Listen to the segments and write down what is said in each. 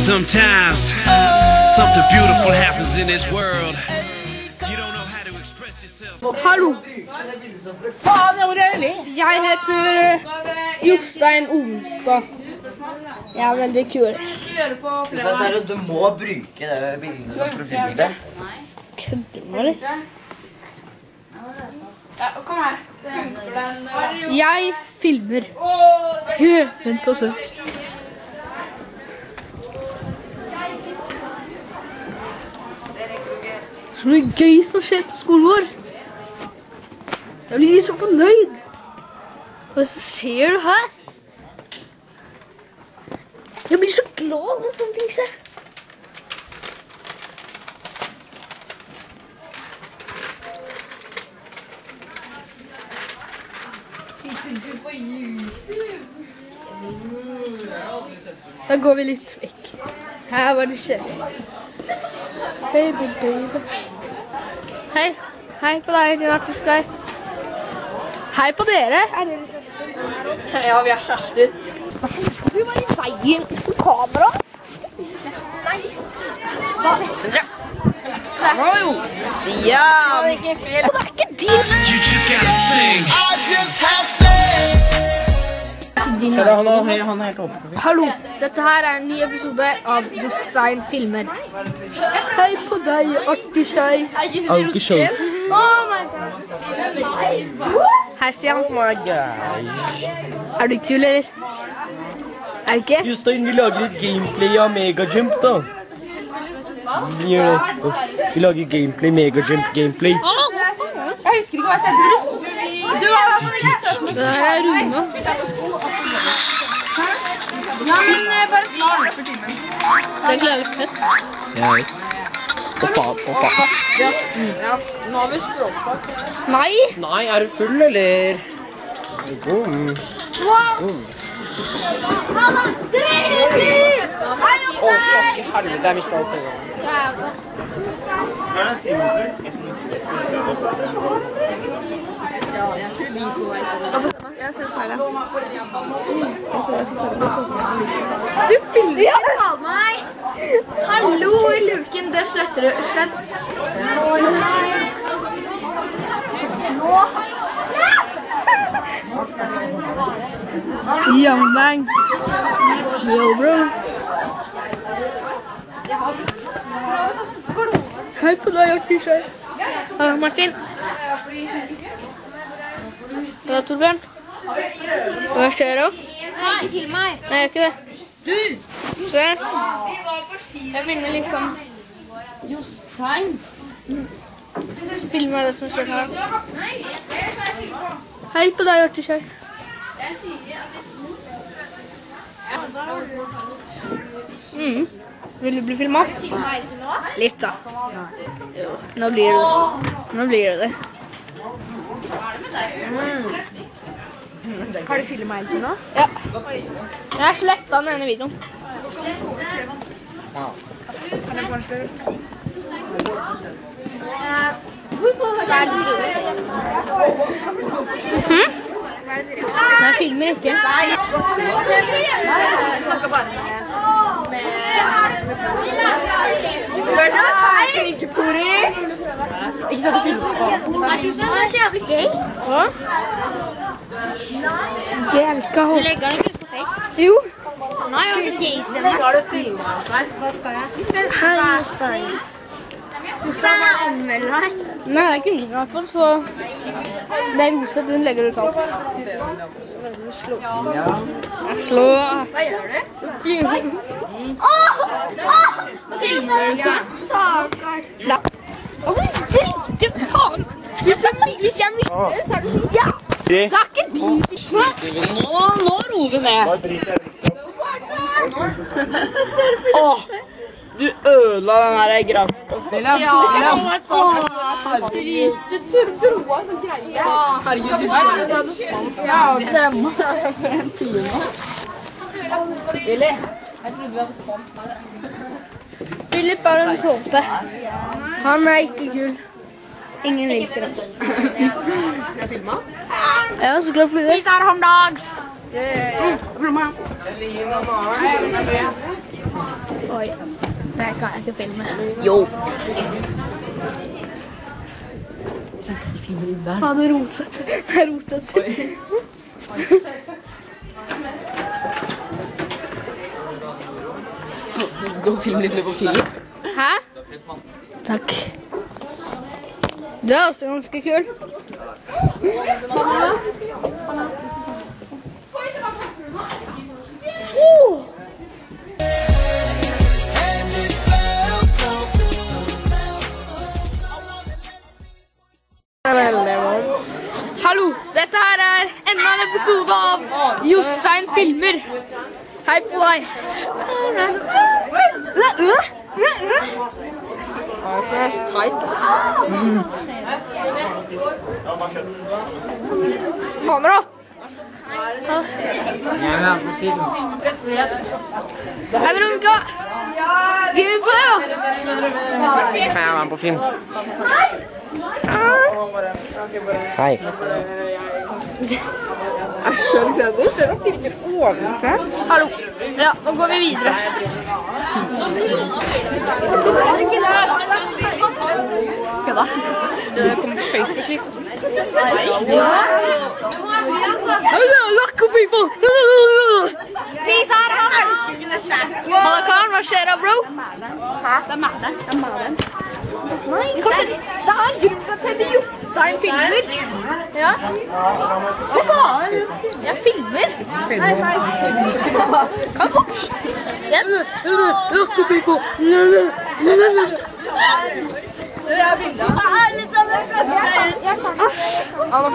Sometimes something beautiful happens in this world. You don't know how to express yourself. Hallo. Faen, Jeg heter eh, Jostein Olstad. Jeg er veldig kul. Altså, du må bruke det bildet som profilbilde. Kødder du, eller? Kom her. Jeg filmer. Vent og se. Så mye gøy som skjer på skolen vår. Jeg blir så fornøyd. Og så ser du her. Jeg blir så glad når sånne ting skjer. Da går vi litt vekk. Her var det skjer. Baby, baby. Hei. Hei på deg, din artige sky. Hei på dere. Er dere kjærester? Ja, vi er kjærester. Du var i veien for kamera. Sindre. Hallo. Stian. Og det er ikke din. You just gotta sing. Han er, han er helt åpen. Hallo. Dette her er en ny episode av Jostein filmer. Hei på deg, artig skei. Artig show. Hei, Stian. Er du kul, eller? Er du ikke? Jostein, vi lager et gameplay av Megajump, da. Vi lager gameplay, Megajump gameplay. Jeg husker ikke hva jeg sendte. Du var i hvert fall ikke Det her er Rune. Ja, men eh, bare svar for timen. Det er klare fett. Jeg vet. Å faen, å faen. Nå har vi språkfag. Nei. Nei, er du full, eller? Dum. Å, fuck i helvete, jeg mistet alt pengene. Jeg ser speilet. Du filmer. Ja. Faen meg! Hallo i luken, det sletter du. Slett. Nå. Young bang. Yo, bro. Hei på deg, artig skei. Hallo, Martin. Hva, Torbjørn? Hva skjer da? Nei, film meg. Nei, jeg gjør ikke det. Du! Se. Jeg filmer liksom Jostein. Filmer det som skjer her. Hei på deg, skei. Mm. Vil du bli filma? Litt, da. Nå blir det Nå blir det det. Har du filmet helt til nå? Ja. Jeg har sletta den ene videoen. Hm? Jeg filmer ikke. Ikke sant, du filmer på. Jeg det er så jævlig gøy. Det er ikke Du legger den ikke på Face. Jo. Han har jo så filmet oss der? Hva skal jeg? Hei, Jostein. Jostein er anmelder her. Nei, det er ikke min i hvert fall, så Det er Roseth, hun legger ut alt. Jeg slår Hva gjør du? Filmer Åh! Åh! Ja. Å, men dritt i faen! Hvis, du, hvis jeg mister det, så er det sånn ja! Det. Nå, nå roer vi ned. Åh, du ødela den her grafikkspillet. Ja. Å, du dro av sånn greie. Herregud, du hadde spansk. Ja, Billy, jeg trodde vi hadde spansk. Philip er en tåpe. Han er ikke kul. Ingen liker det. Jeg du filmet? Ja, så klart fordi These are home dogs. Oi. Det kan jeg ikke filme. Jo. Faen, det er roset. Det er rosete. Gå og film litt med på Filip. Hæ? Takk. Du er også ganske kul. Hallo, dette her er enda en episode av Jostein filmer. Hei på deg så er så teit. Hva med, da? Jeg er på film. Hei, Veronica! Gi meg på, ja! Kan jeg være med på film? Hei. Hallo. Ja, nå går vi videre. Kødda. Det kommer på Facebook, liksom. Lock up people! Halla, Karen. Hva skjer da, bro? Hvem er det? Hvem er det? Nei, det er en grunn til at Teddy Jostein filmer. Ja. Hva faen? Jeg filmer. Kan fortsette. Lock up people! Halla,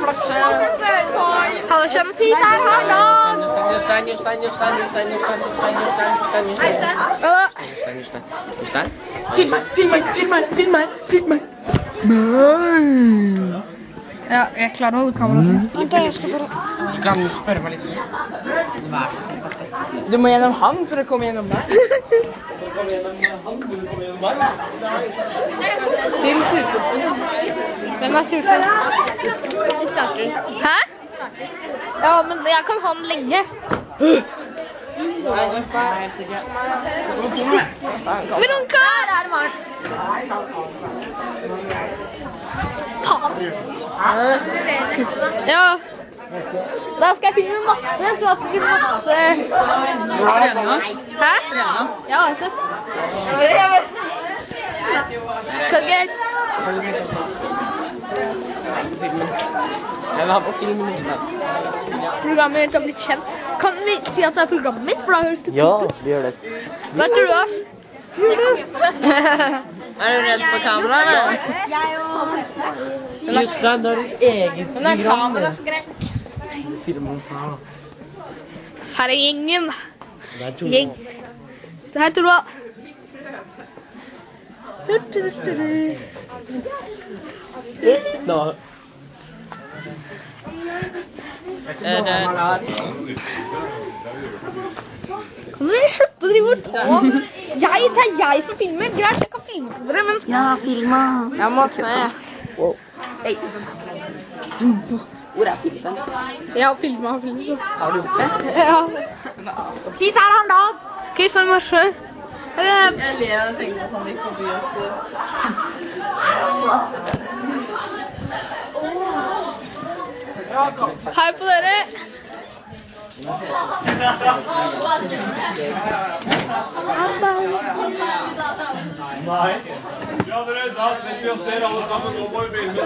han. Jostein, Jostein, Jostein, Jostein, Jostein, Jostein, Jostein, Jostein, Jostein, Jostein, Halla. Jostein, Jostein, Jostein. Film meg, film meg, film meg, film meg, film meg. Ja, jeg klarer å holde kameraet sitt. Du kan spørre meg litt. Du må gjennom han for å komme gjennom meg. Hvem er sulten? Vi starter. Hæ? Ja, men jeg kan ha den lenge. Veronica! Faen. Ja. Da skal jeg filme masse, så at det blir masse Hæ? Ja, altså. Kugget. Jeg vil ha på filmen hos deg. Programmet mitt har blitt kjent. Kan vi si at det er programmet mitt? For da høres det Ja, vi gjør det. Hva tror du da? Er du redd for kamera, eller? Jostein, du har ditt eget program. Hun har kameraskrekk. Her er gjengen. Er. Gjeng. Det her tror jeg. Du-du-du-du. Nå. Kan dere slutte å drive og ta jeg, Det er jeg som filmer. Greit, jeg kan filme for dere, men Ja, filma. Jeg må med. Hvor er Filippen? Jeg har filma. Har du gjort det? Ja. Kiss er han da. Kiss er marsje. Eh, Jeg ler av tenker på at han gikk forbi oss. Hei på dere. Ja, dere, da setter vi oss ned alle sammen. Nå må vi begynne.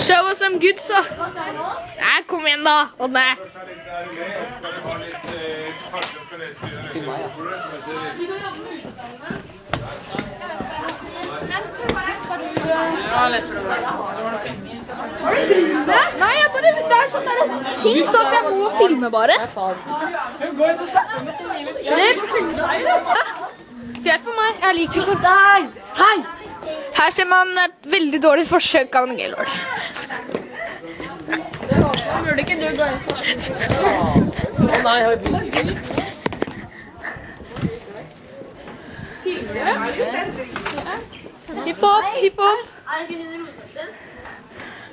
Show us some good, så. Nei, kom igjen, da. Og nei. Nei, jeg bare, det er sånn der ting så at jeg må filme bare. Eller? Ja, Greit for meg. Jeg liker sånn. Hei! Her ser man et veldig dårlig forsøk av en gaylord. Burde ikke du gå inn? Hiphop, hiphop.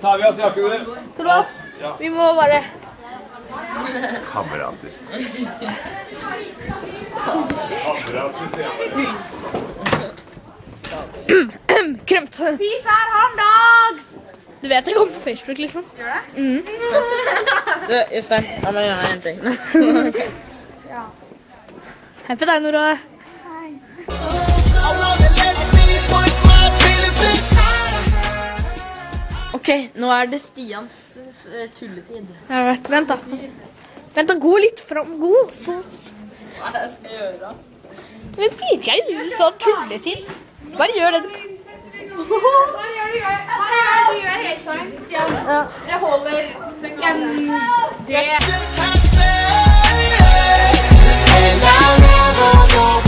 Tar vi oss jakkene? Torvald. Vi må bare Kamerater. kremt. Peace er hotdogs! Du vet jeg kommer på Facebook, liksom. Gjør Du, Jostein, jeg må gjøre en ting. Hei for deg, Nora. Ok, nå er det Stians eh, tulletid. Jeg vet, Vent, da. Vent, da. Gå litt fram. Gå. Stå. Hva er det jeg skal gjøre? Vet ikke jeg. Du sa tulletid. Bare gjør det. Bare gjør det, gjør. Bare gjør det du gjør hele tiden, Stian. Ja. Det holder. En, never Vi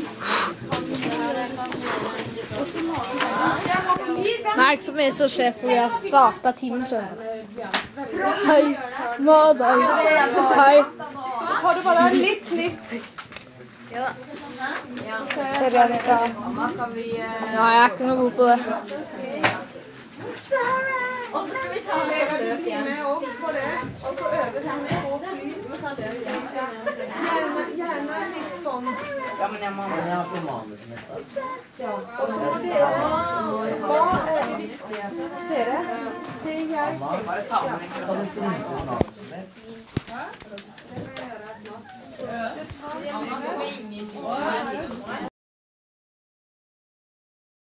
mye som skjer, for vi har starta timen selv. Hei, Madai. Hei. Har du bare litt, litt Ja. Sorry, Anita. Ja, jeg er ikke noe god på det. med opp på det, og så øve seg på Gjerne, gjerne litt sånn Ja, men jeg må ha ikke mitt. da. Og så dere Hva er? Dere? Det jeg Bare